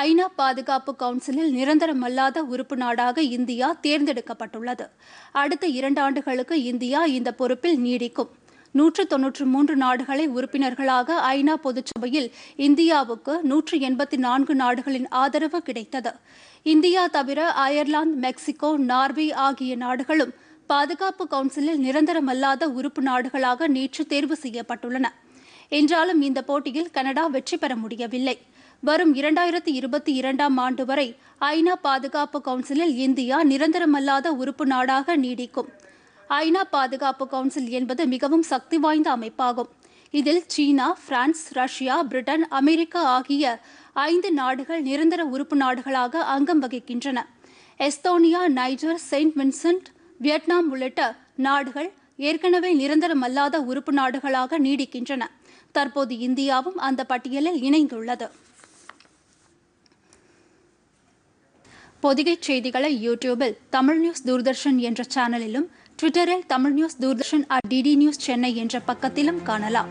ஐநா பாதுகாப்பு கவுன்சிலில் நிரந்தரமல்லாத உறுப்பு நாடாக இந்தியா தேர்ந்தெடுக்கப்பட்டுள்ளது. அடுத்த இரண்டாண்டுகளுக்கு இந்தியா இந்த பொறுப்பில் நீடிக்கும். நூற்று தொன்னூற்று மூன்று நாடுகளை உறுப்பினர்களாக ஐநா பொதுச்சபையில் இந்தியாவுக்கு நூற்று எண்பத்தி நான்கு நாடுகளின் ஆதரவு கிடைத்தது. இந்தியா தவிர அயர்லாந்து மெக்சிகோ நார்வே ஆகிய நாடுகளும் பாதுகாப்பு கவுன்சிலில் நிரந்தரமல்லாத உறுப்பு நாடுகளாக நேற்று தேர்வு செய்யப்பட்டுள்ளன. என்றாலும் இந்த போட்டியில் கனடா வெற்றி பெற முடியவில்லை. வரும் இரண்டாயிரத்தி இருபத்தி இரண்டாம் ஆண்டு வரை ஐநா பாதுகாப்பு கவுன்சிலில் இந்தியா நிரந்தரமல்லாத உறுப்பு நாடாக நீடிக்கும். ஐநா பாதுகாப்பு கவுன்சில் என்பது மிகவும் சக்தி வாய்ந்த அமைப்பாகும். இதில் China France Russia Britain America ஆகிய ஐந்து நாடுகள் நிரந்தர உறுப்பு நாடுகளாக அங்கம் வகிக்கின்றன. Estonia Niger Saint Vincent Vietnam உள்ளிட்ட நாடுகள் ஏற்கனவே நிரந்தரமல்லாத உறுப்பு நாடுகளாக நீடிக்கின்றன. தற்போது இந்தியாவும் அந்த பட்டியலில் இணைந்துள்ளது. பொதிகை செய்திகளை யூடியூபில் தமிழ் நியூஸ் தூர்தர்ஷன் என்ற சேனலிலும் ட்விட்டரில் Tamil news Doordarshan at DD news Chennai என்ற பக்கத்திலும் காணலாம்.